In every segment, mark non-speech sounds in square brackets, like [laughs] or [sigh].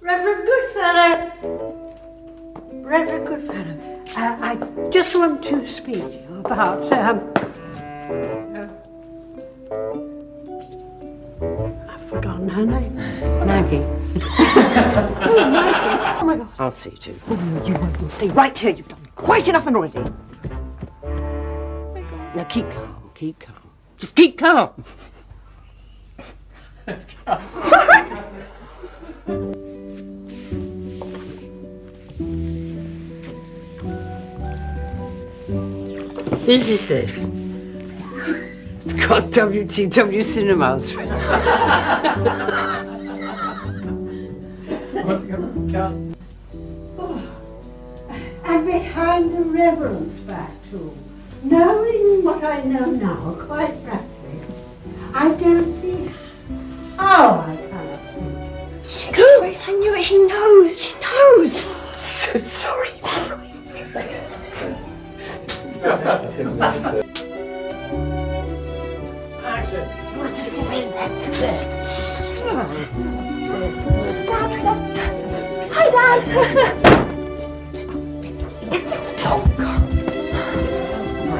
Reverend Goodfellow! Reverend Goodfellow, uh, I just want to speak to you about, um, uh, I've forgotten her name. Maggie. Oh, Maggie. Oh, my God. I'll see to. Oh, you won't. You'll stay right here. You've done quite enough already. Now keep calm, keep calm. Just keep calm. Whose is this? It's called WTW Cinemas. And behind the reverence back too. Knowing what I know now, quite frankly, I don't I knew it. She knows. She knows. [laughs] so sorry. Hi, Dad.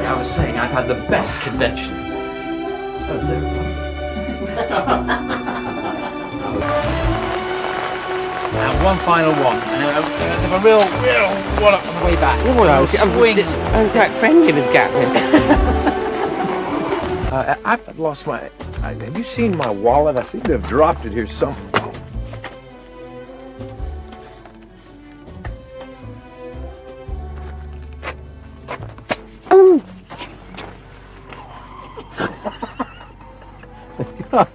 I was saying I've had the best convention. Oh, [laughs] Now one final one, and then let's have a real, real wallop on the way back. Oh, well, I'm, swing. I'm quite friendly with Gatlin. [laughs] Uh, I've lost my. I, have you seen my wallet? I seem to have dropped it here somewhere. [laughs] Let's go.